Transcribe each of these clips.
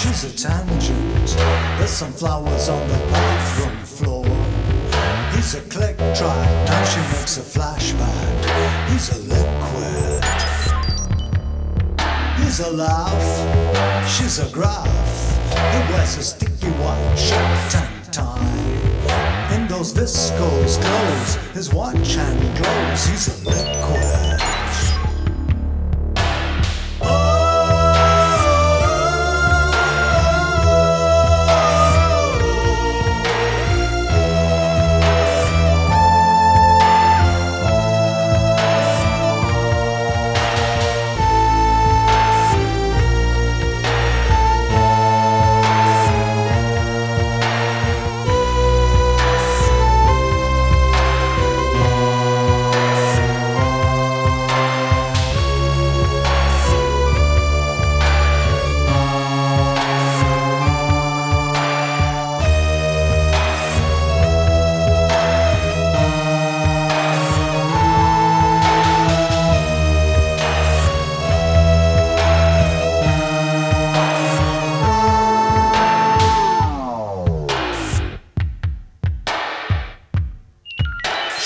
She's a tangent. There's some flowers on the bathroom floor. He's a click track, now she makes a flashback. He's a liquid. He's a laugh, she's a graph. He wears a sticky white shirt and tie. In those viscose clothes, his watch hand glows. He's a liquid.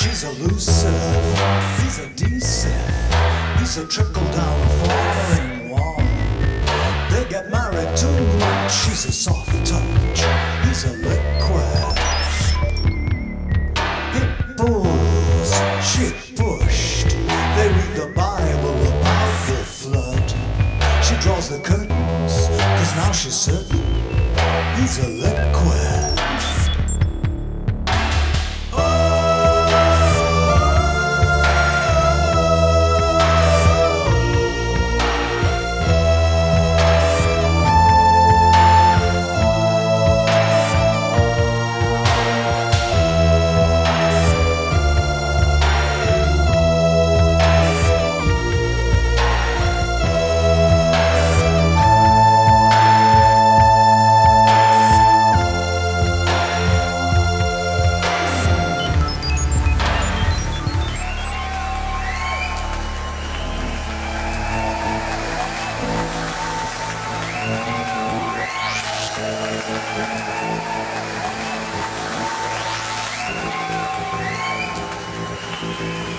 She's elusive, he's adhesive, he's a trickle down falling wall. They get married too much, she's a soft touch, he's a liquid. He pulls, she pushed. They read the Bible about the flood. She draws the curtains, cause now she's certain he's a liquid. Thank you.